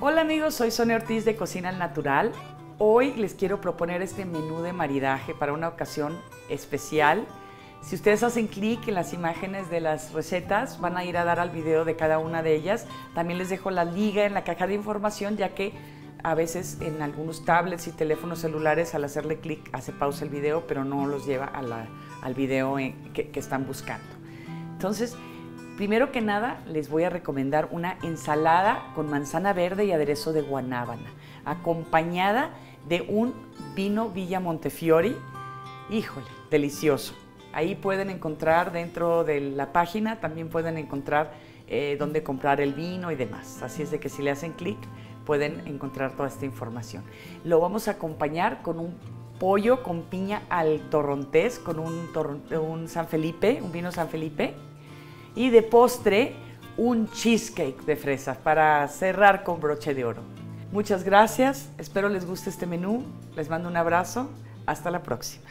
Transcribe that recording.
Hola amigos, soy Sonia Ortiz de Cocina al Natural. Hoy les quiero proponer este menú de maridaje para una ocasión especial. Si ustedes hacen clic en las imágenes de las recetas, van a ir a dar al video de cada una de ellas. También les dejo la liga en la caja de información, ya que a veces en algunos tablets y teléfonos celulares al hacerle clic hace pausa el video, pero no los lleva al video que, que están buscando. Entonces, Primero que nada, les voy a recomendar una ensalada con manzana verde y aderezo de guanábana, acompañada de un vino Villa Montefiori. Híjole, delicioso. Ahí pueden encontrar dentro de la página, también pueden encontrar eh, dónde comprar el vino y demás. Así es de que si le hacen clic, pueden encontrar toda esta información. Lo vamos a acompañar con un pollo con piña al torrontés, con un, un San Felipe, un vino San Felipe y de postre un cheesecake de fresa para cerrar con broche de oro. Muchas gracias, espero les guste este menú, les mando un abrazo, hasta la próxima.